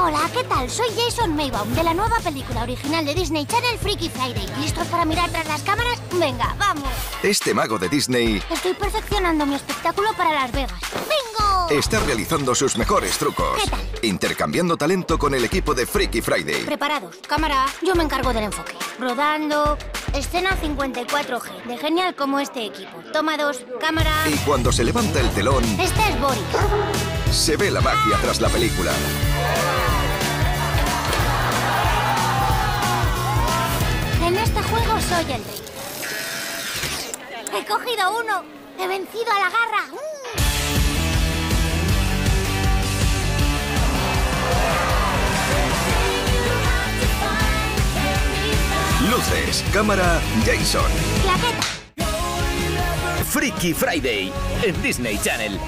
Hola, ¿qué tal? Soy Jason Maybaum de la nueva película original de Disney Channel Freaky Friday. ¿Listos para mirar tras las cámaras? Venga, vamos. Este mago de Disney Estoy perfeccionando mi espectáculo para Las Vegas. ¡Bingo! está realizando sus mejores trucos. ¿Qué tal? Intercambiando talento con el equipo de Freaky Friday. Preparados. Cámara, yo me encargo del enfoque. Rodando. Escena 54G. De genial como este equipo. Toma dos. Cámara. Y cuando se levanta el telón, Este es Boris. se ve la magia tras la película. Este juego soy el rey. He cogido uno. He vencido a la garra. ¡Mm! Luces, cámara, Jason. Claqueta. Freaky Friday en Disney Channel.